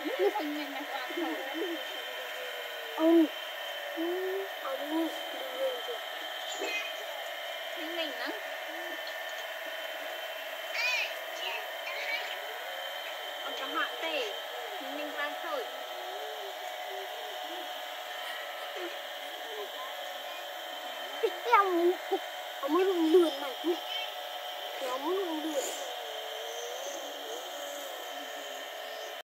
Ini pengen nak aku. เอาเอาลูกดูเลยสิ Mình mình nè. Ông có họ tê. Mình mình ba thôi. เอามือเอามือลงเลือนหน่อยเอามือลงเลือน